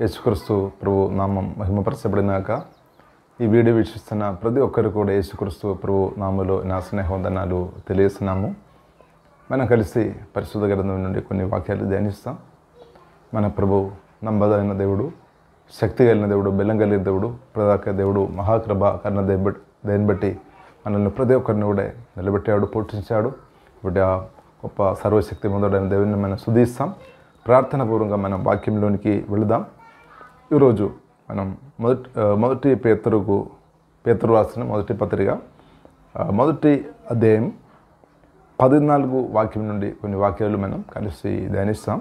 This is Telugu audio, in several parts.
యేసుక్రీస్తు ప్రభు నామం మహిమపరచబడినాక ఈ వీడియో వీక్షిస్తున్న ప్రతి ఒక్కరు కూడా యేసుక్రీస్తు ప్రభు నామలో నా స్నేహవందనాలు తెలియస్తున్నాము మనం కలిసి పరిశుద్ధ గ్రంథం నుండి కొన్ని వాక్యాలు ధ్యానిస్తాం. మన ప్రభు నమ్మదైన దేవుడు శక్తి కలిగిన దేవుడు బెల్లం కలిగిన దేవుడు ప్రదాక దేవుడు మహాకృభ కన్న దేని బట్టి మనల్ని ప్రతి ఒక్కరిని కూడా నిలబెట్టాడు పోషించాడు. ఇప్పుడు ఆ గొప్ప సర్వశక్తి మొదలైన దేవుని మనం సుధీస్తాం ప్రార్థనాపూర్వకంగా మనం వాక్యంలోనికి వెళదాం. ఈరోజు మనం మొదటి మొదటి పేతరుకు పేతరు రాసిన మొదటి పత్రిక మొదటి అధ్యాయం పద్నాలుగు వాక్యం నుండి కొన్ని వాక్యాలు మనం కలిసి ధ్యానిస్తాం.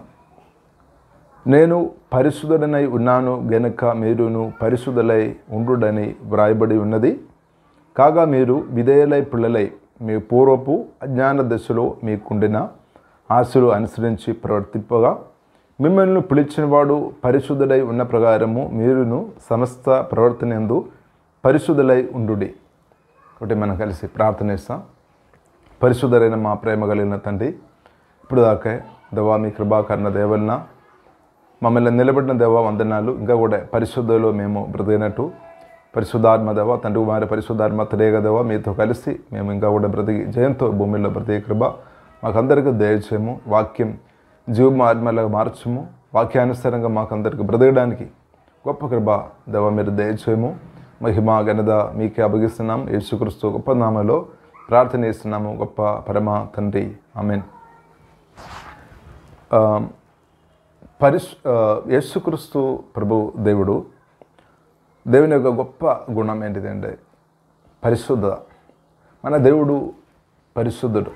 నేను పరిశుద్ధుడనై ఉన్నాను గనుక మీరును పరిశుద్ధులై ఉండుడని వ్రాయబడి ఉన్నది. కాగా మీరు విధేయులై పిల్లలై మీ పూర్వపు అజ్ఞాన దశలో మీకుండిన ఆశలు అనుసరించి ప్రవర్తింపగా మిమ్మల్ని పిలిచినవాడు పరిశుద్ధుడై ఉన్న ప్రకారము మీరును సమస్త ప్రవర్తనందు పరిశుద్ధులై ఉండుడి. ఒకటి మనం కలిసి ప్రార్థన చేస్తాం. పరిశుద్ధరైన మా ప్రేమ కలిగిన తండ్రి ఇప్పుడు దాకా దేవా మీ కృపాకరణ దేవలన మమ్మల్ని నిలబడిన దేవ వందనాలు. ఇంకా కూడా పరిశుద్ధలో మేము బ్రతికినట్టు. పరిశుద్ధాత్మ దేవ తండ్రి కుమారి పరిశుద్ధాత్మ తరేగ దేవ మీతో కలిసి మేము ఇంకా కూడా బ్రతికి జయంతో భూమిలో బ్రతికే కృప. మాకందరికీ దయచేయము. వాక్యం జీవము ఆత్మలాగా మార్చము. వాక్యానుసారంగా మాకందరికి బ్రతకడానికి గొప్ప కృప దేవ మీరు దయచేయము. మహిమ ఘనత మీకే అభగిస్తున్నాం యేసుక్రీస్తు గొప్ప నామలో ప్రార్థన చేస్తున్నాము. గొప్ప పరమ తండ్రి. ఆమెన్. పరిశు యేసుక్రీస్తు ప్రభు దేవుడు దేవుని యొక్క గొప్ప గుణం ఏంటిదంటే పరిశుద్ధత మన దేవుడు పరిశుద్ధుడు.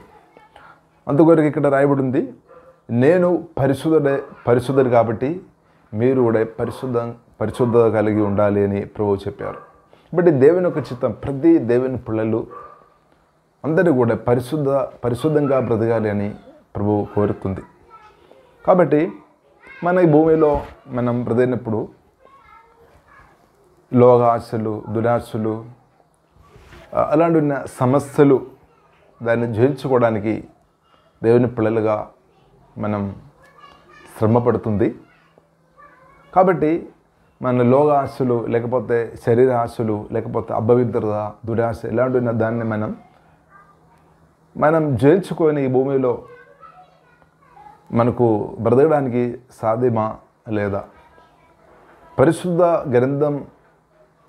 అందుకొరకు ఇక్కడ రాయబడింది నేను పరిశుద్ధుడే పరిశుద్ధుడు కాబట్టి మీరు కూడా పరిశుద్ధ పరిశుద్ధత కలిగి ఉండాలి అని ప్రభు చెప్పారు. బట్ దేవుని యొక్క చిత్తం ప్రతి దేవుని పిల్లలు అందరూ కూడా పరిశుద్ధ పరిశుద్ధంగా బ్రతకాలి అని ప్రభు కోరుతుంది. కాబట్టి మన ఈ భూమిలో మనం బ్రతికినప్పుడు లోక ఆశలు దురాశలు అలాంటి ఉన్న సమస్యలు దాన్ని జయించుకోవడానికి దేవుని పిల్లలుగా మనం శ్రమ పడుతుంది కాబట్టి మన లోగ ఆశలు లేకపోతే శరీర ఆశలు లేకపోతే అపవిత్రత దురాశ ఇలాంటి ఉన్న దాన్ని మనం మనం జయించుకొని ఈ భూమిలో మనకు బ్రతకడానికి సాధ్యమా లేదా? పరిశుద్ధ గ్రంథం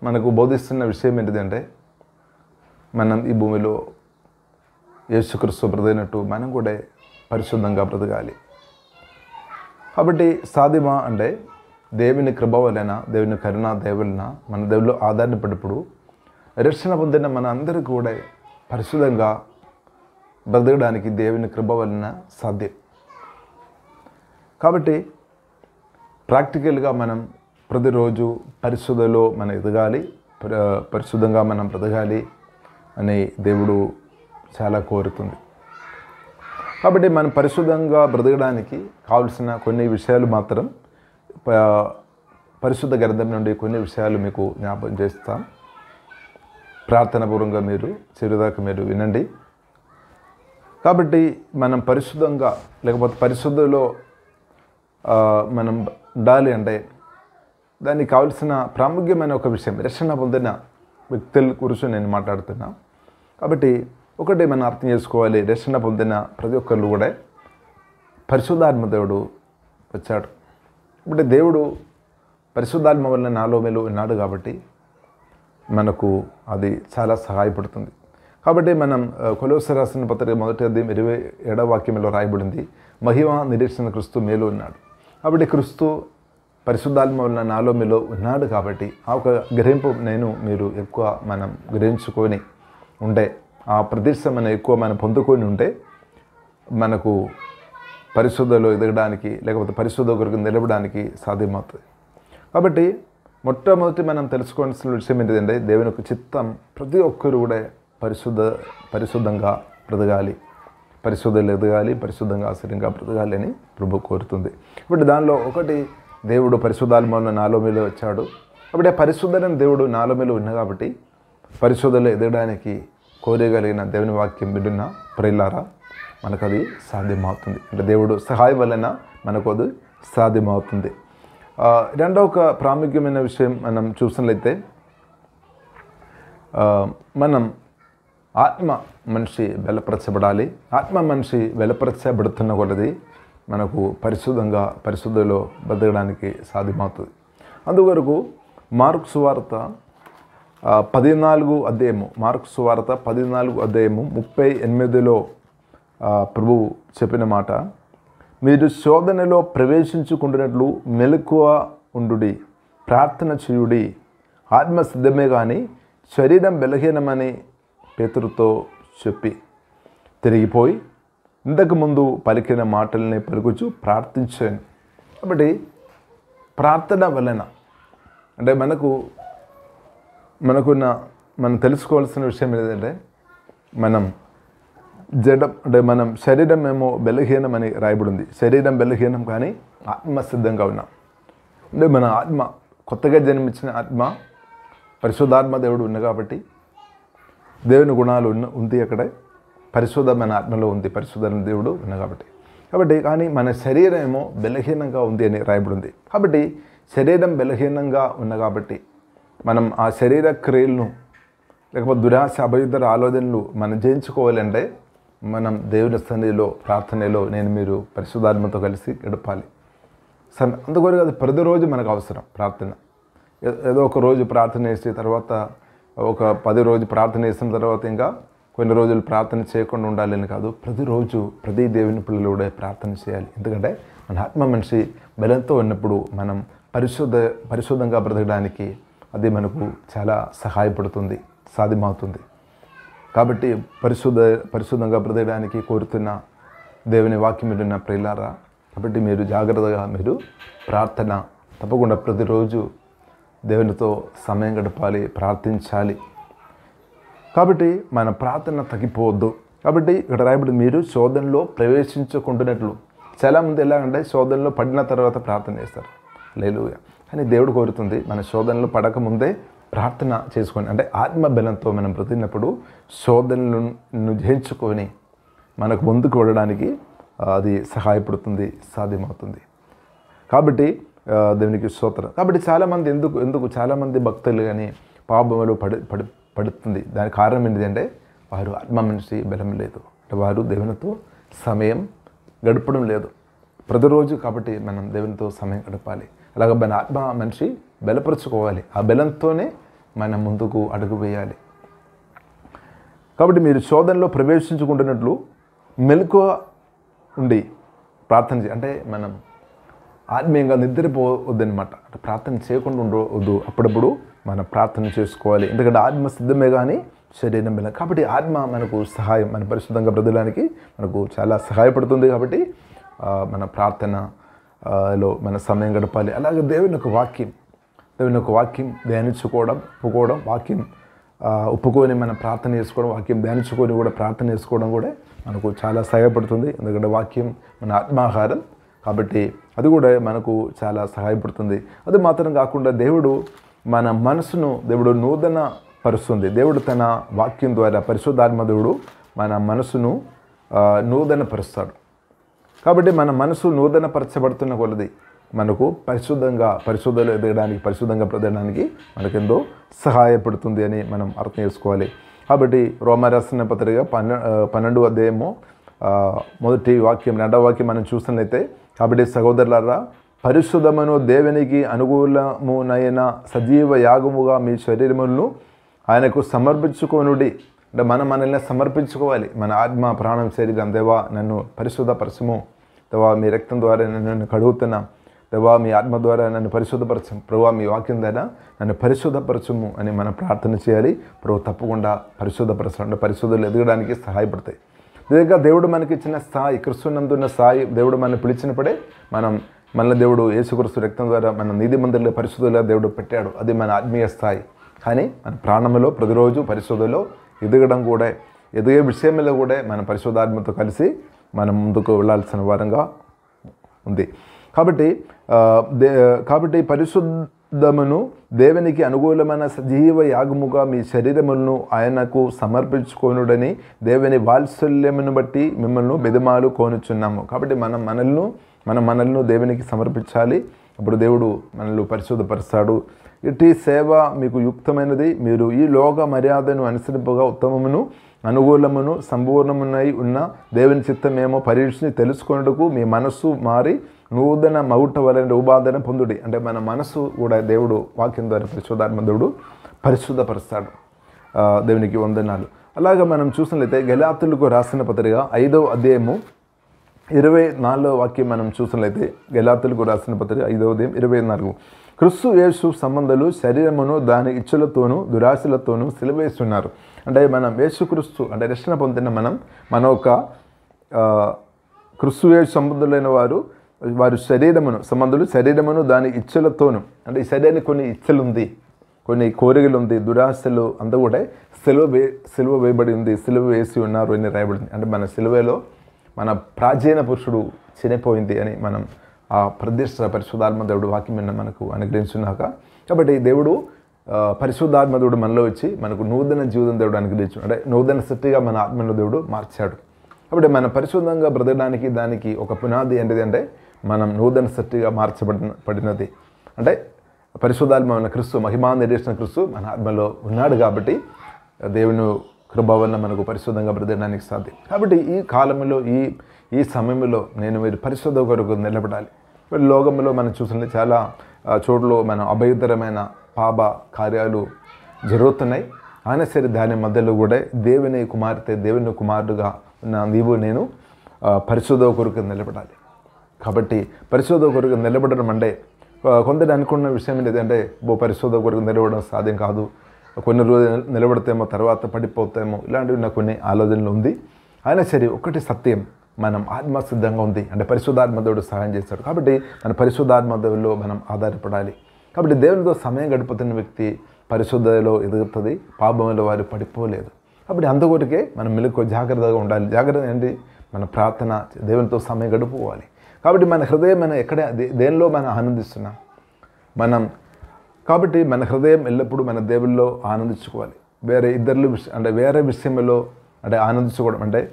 మనకు బోధిస్తున్న విషయం ఏంటిదంటే మనం ఈ భూమిలో యేసుక్రీస్తు బ్రతికినట్టు మనం కూడా పరిశుద్ధంగా బ్రతకాలి. కాబట్టి సాధ్యమా అంటే దేవుని కృప వలన దేవుని కరుణ దేవులన మన దేవుళ్ళు ఆధారపడినప్పుడు రక్షణ పొందిన మన అందరూ కూడా పరిశుద్ధంగా బ్రతకడానికి దేవుని కృప వలన సాధ్యం. కాబట్టి ప్రాక్టికల్గా మనం ప్రతిరోజు పరిశుద్ధలో మనం ఎదగాలి పరిశుద్ధంగా మనం బ్రతకాలి అని దేవుడు చాలా కోరుతుంది. కాబట్టి మనం పరిశుద్ధంగా బ్రతకడానికి కావలసిన కొన్ని విషయాలు మాత్రం పరిశుద్ధ గ్రంథం నుండి కొన్ని విషయాలు మీకు జ్ఞాపకం చేస్తాం. ప్రార్థనపూర్వంగా మీరు చివరిదాకా మీరు వినండి. కాబట్టి మనం పరిశుద్ధంగా లేకపోతే పరిశుద్ధలో మనం ఉండాలి అంటే దానికి కావాల్సిన ప్రాముఖ్యమైన ఒక విషయం రక్షణ పొందిన వ్యక్తుల గురించి నేను మాట్లాడుతున్నా. కాబట్టి ఒకటి మనం అర్థం చేసుకోవాలి. రక్షణ పొందిన ప్రతి ఒక్కళ్ళు కూడా పరిశుద్ధాత్మ దేవుడు వచ్చాడు. ఇప్పుడు దేవుడు పరిశుద్ధాత్మ వల్ల నాలో మేలు ఉన్నాడు కాబట్టి మనకు అది చాలా సహాయపడుతుంది. కాబట్టి మనం ఆ, కొలోస రాసిన పత్రిక మొదటి అధ్యాయం ఇరవై ఏడవ వాక్యంలో రాయబడింది మహిమ నిరీక్షణ క్రిస్తు మేలు ఉన్నాడు. కాబట్టి క్రిస్తు పరిశుద్ధాత్మ వలన నాలో మీలో ఉన్నాడు కాబట్టి ఆ ఒక గ్రహింపు నేను మీరు ఎక్కువ మనం గ్రహించుకొని ఉండే ఆ ప్రదేశం మనం ఎక్కువ మనం పొందుకొని ఉంటే మనకు పరిశుద్ధలో ఎదగడానికి లేకపోతే పరిశుద్ధ కొరకు నిలవడానికి సాధ్యమవుతుంది. కాబట్టి మొట్టమొదటి మనం తెలుసుకోవాల్సిన విషయం ఏంటిదంటే దేవుని యొక్క చిత్తం ప్రతి ఒక్కరు కూడా పరిశుద్ధ పరిశుద్ధంగా బ్రతకాలి. పరిశుద్ధలు ఎదగాలి పరిశుద్ధంగా ఆశ్చర్యంగా బ్రతకాలి అని ప్రభు కోరుతుంది. ఇప్పుడు దానిలో ఒకటి దేవుడు పరిశుద్ధాత్మలో నాలో మీద వచ్చాడు. కాబట్టి ఆ పరిశుద్ధమైన దేవుడు నాలో మీద ఉన్న కాబట్టి పరిశుద్ధలు ఎదగడానికి కోరగలిగిన దేవుని వాక్యం విడున్న ప్రిల్లారా మనకు అది సాధ్యమవుతుంది. అంటే దేవుడు సహాయం వలన మనకు అది సాధ్యమవుతుంది. రెండో ఒక ప్రాముఖ్యమైన విషయం మనం చూసినట్లయితే మనం ఆత్మ మనిషి బలపరచబడాలి. ఆత్మ మనిషి బలపరచబడుతున్న కొలది మనకు పరిశుద్ధంగా పరిశుద్ధిలో బతకడానికి సాధ్యమవుతుంది. అందువరకు మార్క్స్ వార్త పద్నాలుగు అధ్యాయము మార్క్ సువార్త పద్నాలుగు అధ్యాయము ముప్పై ఎనిమిదిలో ప్రభువు చెప్పిన మాట మీరు శోధనలో ప్రవేశించుకుంటున్నట్లు మెలకువ ఉండుడి ప్రార్థన చేయుడి ఆత్మ సిద్ధమే కానీ శరీరం బలహీనమని పేతురుతో చెప్పి. తిరిగిపోయి ఇంతకుముందు పలికిన మాటల్ని పలుకుచు ప్రార్థించాను కాబట్టి ప్రార్థన వలన అంటే మనకు మనకున్న మనం తెలుసుకోవాల్సిన విషయం ఏంటంటే మనం జడం అంటే మనం శరీరం ఏమో బలహీనం అని రాయబడింది. శరీరం బలహీనం కానీ ఆత్మ సిద్ధంగా ఉన్నాం. అంటే మన ఆత్మ కొత్తగా జన్మించిన ఆత్మ పరిశుద్ధాత్మ దేవుడు ఉంది కాబట్టి దేవుని గుణాలు ఉన్న ఉంది అక్కడే. పరిశుద్ధమైన ఆత్మలో ఉంది పరిశుద్ధమైన దేవుడు ఉన్న కాబట్టి. కాబట్టి కానీ మన శరీరం ఏమో బలహీనంగా ఉంది అని రాయబడింది. కాబట్టి శరీరం బలహీనంగా ఉన్న కాబట్టి మనం ఆ శరీర క్రియలను లేకపోతే దురాశ అభయుద్ధర ఆలోచనలు మనం జయించుకోవాలంటే మనం దేవుని సన్నిధిలో ప్రార్థనలో నేను మీరు పరిశుధాత్మతో కలిసి గడపాలి. సరే అందుకొరకు అది ప్రతిరోజు మనకు అవసరం ప్రార్థన. ఏదో ఒక రోజు ప్రార్థన చేసి తర్వాత ఒక పది రోజు ప్రార్థన చేసిన తర్వాత ఇంకా కొన్ని రోజులు ప్రార్థన చేయకుండా ఉండాలని కాదు ప్రతిరోజు ప్రతి దేవుని పిల్లలు కూడా ప్రార్థన చేయాలి. ఎందుకంటే మన ఆత్మ మనిషి బలంతో ఉన్నప్పుడు మనం పరిశుద్ధ పరిశుద్ధంగా బ్రతకడానికి అది మనకు చాలా సహాయపడుతుంది సాధ్యమవుతుంది. కాబట్టి పరిశుద్ధ పరిశుద్ధంగా బ్రతకడానికి కోరుతున్న దేవుని వాక్యం విన్న ప్రియులారా కాబట్టి మీరు జాగ్రత్తగా మీరు ప్రార్థన తప్పకుండా ప్రతిరోజు దేవునితో సమయం గడపాలి ప్రార్థించాలి. కాబట్టి మన ప్రార్థన తగ్గిపోవద్దు. కాబట్టి ఇక్కడ రాయబడి మీరు శోధనలో ప్రవేశించుకుంటున్నట్లు. చాలామంది ఎలాగంటే శోధనలో పడిన తర్వాత ప్రార్థన చేస్తారు. లేదు కానీ దేవుడు కోరుతుంది. మన శోధనలు పడకముందే ప్రార్థన చేసుకొని అంటే ఆత్మ బలంతో మనం బ్రతికినప్పుడు శోధనలను జయించుకొని మనకు ముందుకు వెళ్ళడానికి అది సహాయపడుతుంది సాధ్యమవుతుంది. కాబట్టి దేవునికి స్తోత్రం. కాబట్టి చాలామంది ఎందుకు ఎందుకు చాలామంది భక్తులు కానీ పాపములు పడి పడి పడుతుంది. దానికి కారణం ఏంటంటే వారు ఆత్మ మనిషి బలం లేదు. అంటే వారు దేవునితో సమయం గడపడం లేదు. ప్రతిరోజు కాబట్టి మనం దేవునితో సమయం గడపాలి. అలాగ మన ఆత్మ మనిషి బలపరుచుకోవాలి. ఆ బలంతోనే మనం ముందుకు అడుగు వేయాలి. కాబట్టి మీరు శోధనలో ప్రవేశించుకుంటున్నట్లు మెలకువ ఉండి ప్రార్థన చే అంటే మనం ఆత్మీయంగా నిద్రపోవద్దనమాట అంటే ప్రార్థన చేయకుండా ఉండవద్దు అప్పుడప్పుడు మనం ప్రార్థన చేసుకోవాలి. ఎందుకంటే ఆత్మ సిద్ధమే కానీ శరీరం మీద కాబట్టి ఆత్మ మనకు సహాయం మన పరిశుద్ధంగా బ్రతకడానికి మనకు చాలా సహాయపడుతుంది కాబట్టి మన ప్రార్థన లో మన సమయం గడపాలి. అలాగే దేవుని యొక్క వాక్యం దేవుని యొక్క వాక్యం ధ్యానించుకోవడం ఒప్పుకోవడం వాక్యం ఒప్పుకొని మనం ప్రార్థన చేసుకోవడం వాక్యం ధ్యానించుకొని కూడా ప్రార్థన చేసుకోవడం కూడా మనకు చాలా సహాయపడుతుంది. ఎందుకంటే వాక్యం మన ఆత్మాహారం కాబట్టి అది కూడా మనకు చాలా సహాయపడుతుంది. అది మాత్రం కాకుండా దేవుడు మన మనసును దేవుడు నూతన పరుస్తుంది దేవుడు తన వాక్యం ద్వారా పరిశుద్ధాత్మ దేవుడు మన మనసును నూతన పరుస్తాడు కాబట్టి మన మనసు నూతనపరచబడుతున్న కొలది. మనకు పరిశుద్ధంగా పరిశుద్ధలో ఎదగడానికి పరిశుద్ధంగా బ్రతకడానికి మనకెంతో సహాయపడుతుంది అని మనం అర్థం చేసుకోవాలి. కాబట్టి రోమరాసిన పత్రిక పన్నె పన్నెండు అధ్యాయము మొదటి వాక్యం రెండవ వాక్యం మనం చూస్తున్నైతే కాబట్టి సహోదరులారా పరిశుద్ధమును దేవునికి అనుకూలమునైన సజీవ యాగముగా మీ శరీరములను ఆయనకు సమర్పించుకోనుడి. అంటే మనం మనల్ని సమర్పించుకోవాలి. మన ఆత్మ ప్రాణం శరీరం దేవా నన్ను పరిశుద్ధపరచము. దేవా మీ రక్తం ద్వారా నన్ను నన్ను కడుగుతున్నా. దేవా మీ ఆత్మ ద్వారా నన్ను పరిశుద్ధపరచం. ప్రభు మీ వాక్యం ద్వారా నన్ను పరిశుద్ధపరచము అని మనం ప్రార్థన చేయాలి. ప్రభు తప్పకుండా పరిశుద్ధపరచడం. పరిశుద్ధులు ఎదగడానికి సహాయపడతాయి. నిజంగా దేవుడు మనకి ఇచ్చిన స్థాయి క్రిస్తునందున్న స్థాయి దేవుడు మనం పిలిచినప్పుడే మనం మన దేవుడు యేసుక్రీస్తు రక్తం ద్వారా మన నీతి మందిరంలో పరిశుద్ధులుగా దేవుడు పెట్టాడు. అది మన ఆత్మీయ స్థాయి. కానీ మన ప్రాణంలో ప్రతిరోజు పరిశోధనలో ఎదగడం కూడా ఎదిగే విషయంలో కూడా మన పరిశుద్ధాత్మతో కలిసి మనం ముందుకు వెళ్ళాల్సిన వారంగా ఉంది. కాబట్టి దే కాబట్టి పరిశుద్ధమును దేవునికి అనుకూలమైన సజీవ యాగముగా మీ శరీరములను ఆయనకు సమర్పించుకోనుడని దేవుని వాత్సల్యమును బట్టి మిమ్మల్ని బెదమాలు కోనుచున్నాము. కాబట్టి మనం మనల్ని మనం మనల్ని దేవునికి సమర్పించాలి. అప్పుడు దేవుడు మనల్ని పరిశుద్ధపరుస్తాడు. ఇటీ సేవ మీకు యుక్తమైనది. మీరు ఈ లోక మర్యాదను అనుసరింపగా ఉత్తమమును అనుకూలమును సంపూర్ణమునై ఉన్న దేవుని చిత్తమేమో పరీక్షని తెలుసుకున్నట్టుకు మీ మనస్సు మారి నూతన మౌట వలన రూపాదన పొందుడి. అంటే మన మనసు కూడా దేవుడు వాక్యం ద్వారా పరిశుద్ధాత్మ పరిశుద్ధపరుస్తాడు. దేవునికి వందనాలు. అలాగే మనం చూసినట్లయితే గలాతులకు రాసిన పత్రిక ఐదవ అధ్యాయము ఇరవై నాలుగో వాక్యం మనం చూసినట్లయితే గలాతులకు రాసిన పత్రిక ఐదవ అధ్యాయం ఇరవై నాలుగు. క్రిస్తు యేసు సంబంధాలు శరీరమును దాని ఇచ్చులతోనూ దురాశలతోనూ సిలివేస్తున్నారు. అంటే మనం యేసుక్రీస్తు అంటే రక్షణ పొందిన మనం మన ఒక ఆ, సంబంధులైన వారు వారి శరీరమును సంబంధులు శరీరమును దాని ఇచ్చలతోను అంటే ఈ శరీరానికి కొన్ని ఇచ్చలు ఉంది కొన్ని కోరికలు ఉంది దురాశలు అంతా కూడా సెలవు వే సెలవు వేయబడి ఉంది సెలవు వేసి ఉన్నారు అని రాయబడింది. అంటే మన సెలవులో మన ప్రాచీన పురుషుడు చనిపోయింది అని మనం ఆ ప్రతిష్ట పరిశుధాత్మ దేవుడు వాక్యం విన్న మనకు అనుగ్రహించున్నాక. కాబట్టి దేవుడు పరిశుద్ధాత్మ దేవుడు మనలో వచ్చి మనకు నూతన జీవితం దేవుడు అనుగ్రహించు అంటే నూతన శక్తిగా మన ఆత్మను దేవుడు మార్చాడు. కాబట్టి మన పరిశుద్ధంగా బ్రతకడానికి దానికి ఒక పునాది ఏంటిది అంటే మనం నూతన శక్తిగా మార్చబడిన పడినది. అంటే పరిశుద్ధాత్మ మన క్రిస్తు మహిమా నిరీక్షణ క్రిస్తు మన ఆత్మలో ఉన్నాడు కాబట్టి దేవుని కృప వల్ల మనకు పరిశుద్ధంగా బ్రతకడానికి సాధ్యం. కాబట్టి ఈ కాలంలో ఈ ఈ సమయంలో నేను మీరు పరిశుద్ధ కొరకు నిలబడాలి. లోకంలో మనం చూసిన చాలా చోట్ల మన అభయతరమైన పాప కార్యాలు జరుగుతున్నాయి. అయినా సరే దాని మధ్యలో కూడా దేవుని కుమార్తె దేవుని కుమారుడుగా ఉన్న నీవు నేను పరిశోధ కొరకు నిలబడాలి. కాబట్టి పరిశోధ కొరకు నిలబడడం అంటే కొందరు అనుకున్న విషయం ఏంటంటే ఓ పరిశోధ కొరకు నిలబడడం సాధ్యం కాదు. కొన్ని రోజులు నిలబడతామో తర్వాత పడిపోతామో. ఇలాంటివి నాకు కొన్ని ఆలోచనలు ఉంది. అయినా సరే ఒకటి సత్యం. మనం ఆత్మ సిద్ధంగా ఉంది. అంటే పరిశుద్ధాత్మ దేవుడు సహాయం చేస్తాడు కాబట్టి మన పరిశుద్ధాత్మ దేవుల్లో మనం ఆధారపడాలి. కాబట్టి దేవునితో సమయం గడుపుతున్న వ్యక్తి పరిశుద్ధలో ఎదుగుతుంది. పాపంలో వారు పడిపోలేదు. కాబట్టి అందుకొరకే మనం మెలకు జాగ్రత్తగా ఉండాలి. జాగ్రత్త ఏంటి? మన ప్రార్థన దేవునితో సమయం గడుపుకోవాలి. కాబట్టి మన హృదయం మనం ఎక్కడ దేనిలో మనం ఆనందిస్తున్నాం? మనం కాబట్టి మన హృదయం ఎల్లప్పుడూ మన దేవుల్లో ఆనందించుకోవాలి. వేరే ఇద్దరు అంటే వేరే విషయంలో అంటే ఆనందించుకోవడం అంటే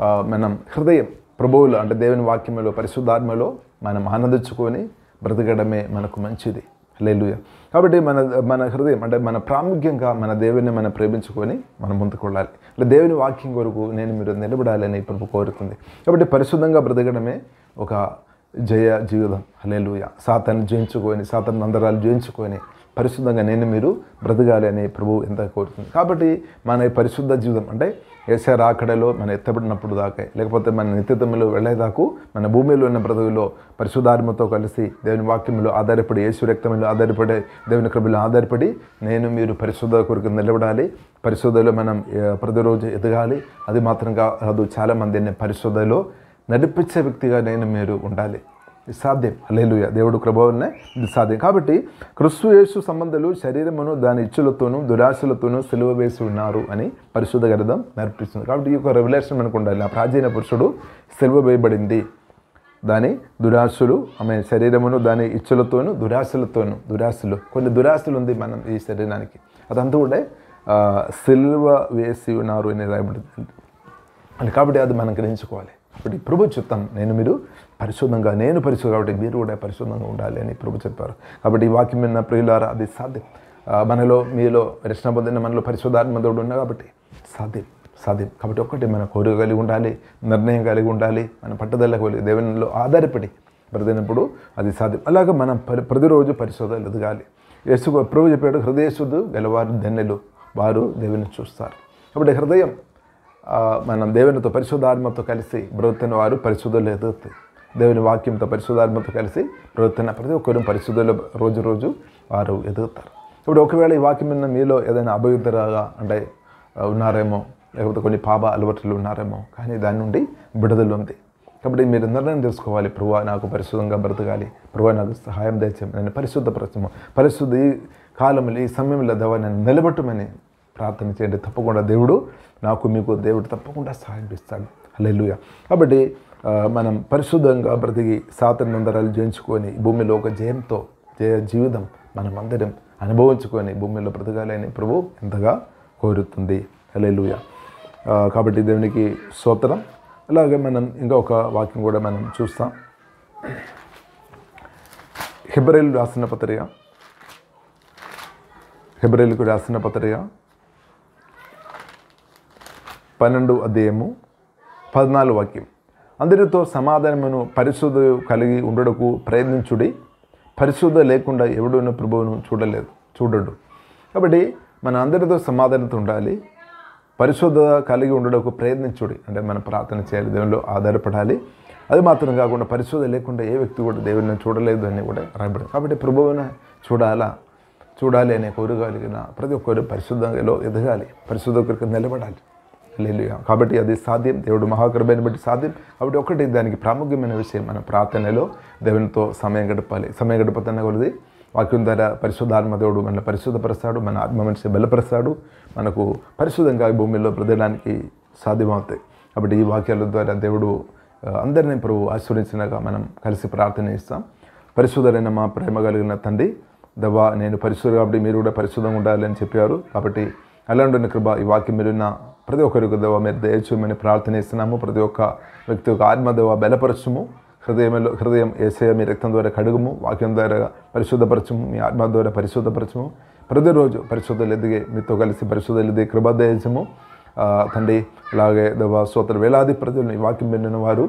మనం హృదయం ప్రభువులో అంటే దేవుని వాక్యంలో పరిశుద్ధాత్మలో మనం ఆనందించుకొని బ్రతకడమే మనకు మంచిది. లేలుయ కాబట్టి మన మన హృదయం అంటే మన ప్రాముఖ్యంగా మన దేవుని మనం ప్రేమించుకొని మనం ముందుకు వెళ్ళాలి అంటే దేవుని వాక్యం కొరకు నేను మీరు నిలబడాలని ప్రభు కోరుతుంది కాబట్టి పరిశుద్ధంగా బ్రతకడమే ఒక జయ జీవితం. లేలుయ సాతాన్ని జయించుకొని సాతాన్ని అందరాలు జయించుకొని పరిశుద్ధంగా నేను మీరు బ్రతకాలి అని ప్రభు ఎంత కోరుతుంది. కాబట్టి మన పరిశుద్ధ జీవితం అంటే ఏసే రాకడలో మన ఎత్తబడినప్పుడు దాకా లేకపోతే మన నిత్యతములో వెళ్ళేదాకు మన భూమిలో ఉన్న బ్రతుకులో పరిశుద్ధాత్మతో కలిసి దేవుని వాక్యంలో ఆధారపడి యేసు రక్తంలో ఆధారపడి దేవుని కృపలో ఆధారపడి నేను మీరు పరిశుద్ధ కొరకు నిలబడాలి. పరిశుద్ధలో మనం ప్రతిరోజు ఎదగాలి. అది మాత్రం కాదు చాలామందిని పరిశుద్ధలో నడిపించే వ్యక్తిగా నేను మీరు ఉండాలి. ఇది సాధ్యం. అలేలుయ దేవుడు కృపవల్లనే ఇది సాధ్యం. కాబట్టి క్రిస్తు యేసు సంబంధాలు శరీరమును దాని ఇచ్చులతోనూ దురాశలతోనూ సెలవు వేసి ఉన్నారు అని పరిశుద్ధ గ్రంథం నేర్పిస్తుంది కాబట్టి ఈ యొక్క రెవల్యూషన్ మనకు ఉండాలి. ఆ ప్రాచీన పురుషుడు సెలవు వేయబడింది. దాని దురాశలు ఆమె శరీరమును దాని ఇచ్చులతోనూ దురాశలతోనూ దురాశలు కొన్ని దురాశలు ఉంది మనం ఈ శరీరానికి. అదంతా కూడా ఆ, వేసి ఉన్నారు అని రాయబడింది. అని కాబట్టి అది మనం గ్రహించుకోవాలి. కాబట్టి ప్రభు చిత్తం నేను మీరు పరిశుద్ధంగా నేను పరిశుద్ధం కాబట్టి మీరు కూడా పరిశుద్ధంగా ఉండాలి అని ప్రభు చెప్పారు. కాబట్టి ఈ వాక్యం విన్న ప్రియులారా అది సాధ్యం. మనలో మీలో రక్షణ పొందిన మనలో పరిశుద్ధాత్మ దేవుడు ఉన్నా కాబట్టి సాధ్యం సాధ్యం. కాబట్టి ఒక్కటి మన కోరిక కలిగి ఉండాలి నిర్ణయం కలిగి ఉండాలి మన పట్టుదల కలిగి దేవునిలో ఆధారపడి బ్రతినప్పుడు అది సాధ్యం. అలాగే మనం ప్రతిరోజు పరిశోధనలు ఎదగాలి. యేసు ప్రభు చెప్పాడు హృదయ శుద్ధు గెలవారు ధన్యులు వారు దేవుని చూస్తారు. కాబట్టి హృదయం మనం దేవునితో పరిశుద్ధాత్మతో కలిసి బ్రతున్న వారు పరిశుద్ధులు ఎదుగుతాయి దేవుని వాక్యంతో పరిశుద్ధాత్మతో కలిసి బ్రతున్న ప్రతి ఒక్కరు పరిశుద్ధులు రోజు రోజు వారు ఎదుగుతారు. ఇప్పుడు ఒకవేళ ఈ వాక్యం విన్న మీలో ఏదైనా అభయుతరగా అంటే ఉన్నారేమో లేకపోతే కొన్ని పాప అలవాట్లు ఉన్నారేమో కానీ దాని నుండి విడుదల ఉంది. కాబట్టి మీరు నిర్ణయం తీసుకోవాలి. ప్రభు నాకు పరిశుద్ధంగా బ్రతకాలి. ప్రభు నాకు సహాయం దయచేయమని. నేను పరిశుద్ధపరచము. పరిశుద్ధ ఈ కాలంలో ఈ సమయంలో దేవ నేను నిలబెట్టమని ప్రార్థన చేయండి. తప్పకుండా దేవుడు నాకు మీకు దేవుడు తప్పకుండా సహాయం ఇస్తాడు అల్లెలుయ కాబట్టి మనం పరిశుద్ధంగా బ్రతికి సాతన అందరాలు జయించుకొని భూమిలో ఒక జయంతో జయ జీవితం మనం అందరం అనుభవించుకొని భూమిలో బ్రతకాలని ప్రభు ఎంతగా కోరుతుంది. అల్లెలుయ కాబట్టి దేవునికి స్తోత్రం. అలాగే మనం ఇంకా ఒక వాక్యం కూడా మనం చూస్తాం. హెబ్రిల్ రాసిన పత్రిక. హెబ్రిల్కు రాసిన పత్రిక. పన్నెండు అధ్యాయము పద్నాలుగు వాక్యం. అందరితో సమాధానమును పరిశుద్ధ కలిగి ఉండడకు ప్రయత్నించుడి. పరిశుద్ధ లేకుండా ఎవడున్న ప్రభువును చూడలేదు చూడడు. కాబట్టి మన అందరితో సమాధానత ఉండాలి. పరిశుద్ధ కలిగి ఉండడకు ప్రయత్నించుడి. అంటే మనం ప్రార్థన చేయాలి దేవునిలో ఆధారపడాలి. అది మాత్రం కాకుండా పరిశుద్ధ లేకుండా ఏ వ్యక్తి కూడా దేవుని చూడలేదు అని కూడా రాయబడింది. కాబట్టి ప్రభువుని చూడాలా? చూడాలి అనే కోరిక కలిగిన ప్రతి ఒక్కరు పరిశుద్ధంలో ఎదగాలి పరిశుద్ధ కొరకు నిలబడాలి. హల్లెలూయా. కాబట్టి అది సాధ్యం. దేవుడు మహాకృపని బట్టి సాధ్యం. కాబట్టి ఒకటి దానికి ప్రాముఖ్యమైన విషయం మన ప్రార్థనలో దేవునితో సమయం గడపాలి. సమయం గడపతున్న కొలది. వాక్యం ద్వారా పరిశుద్ధాత్మ దేవుడు మన పరిశుద్ధపరుస్తాడు మన ఆత్మ మనిషి బలపరుస్తాడు మనకు పరిశుద్ధంగా ఈ భూమిలో బ్రతకడానికి సాధ్యమవుతాయి. కాబట్టి ఈ వాక్యాల ద్వారా దేవుడు అందరినీ ప్రభు ఆశ్రయించినగా మనం కలిసి ప్రార్థన ఇస్తాం పరిశుద్ధులైన మా ప్రేమ కలిగిన తండ్రి దవా నేను పరిశుద్ధ కాబట్టి మీరు కూడా పరిశుద్ధంగా ఉండాలి అని చెప్పారు. కాబట్టి అలాంటి కృప ఈ వాక్యం మీరున్న ప్రతి ఒక్కరికి దేవ మీరు దయచేయమని ప్రార్థన ఇస్తున్నాము ప్రతి ఒక్క వ్యక్తి యొక్క ఆత్మదేవ బలపరచము. హృదయంలో హృదయం ఏసే మీ రక్తం ద్వారా కడుగుము. వాక్యం ద్వారా పరిశుద్ధపరచము. మీ ఆత్మ ద్వారా పరిశుద్ధపరచము. ప్రతిరోజు పరిశుద్ధలు ఎదిగే మీతో కలిసి పరిశుద్ధలు ఎదిగే కృప తండ్రి అలాగే దేవ స్తోత్ర వేలాది ప్రజలను ఈ వాక్యం విన్న వారు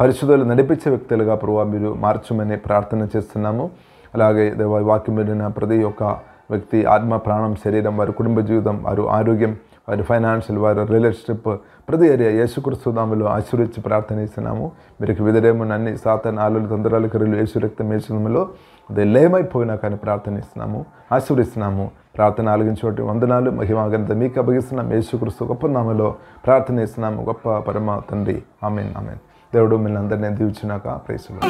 పరిశుద్ధులు నడిపించే వ్యక్తులుగా ప్రభావ మీరు మార్చమని ప్రార్థన చేస్తున్నాము. అలాగే దేవ వాక్యం విన్న ప్రతి ఒక్క వ్యక్తి ఆత్మ ప్రాణం శరీరం వారి కుటుంబ జీవితం వారు ఆరోగ్యం వారి ఫైనాన్షియల్ వారి రిలేషన్షిప్ ప్రతి ఏరియా యేసుక్రీస్తు నామలో ఆశీర్వదించి ప్రార్థనిస్తున్నాము మీరు విధరేమని అన్ని సాతన్ ఆలు తొందరాలు కరులు యేసు రక్తం వేసినములో అది లేమైపోయినా కానీ ప్రార్థన ఇస్తున్నాము ఆశీర్వదిస్తున్నాము. ప్రార్థన ఆలగించోటి వందనాలు మహిమాగంత మీకు అభగిస్తున్నాం యేసుక్రీస్తు గొప్ప నామలో ప్రార్థన ఇస్తున్నాము గొప్ప పరమ తండ్రి. Amen amen. దేవుడు మిమ్మల్ని అందరినీ దీవించినాక ప్రేసులు